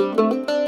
Música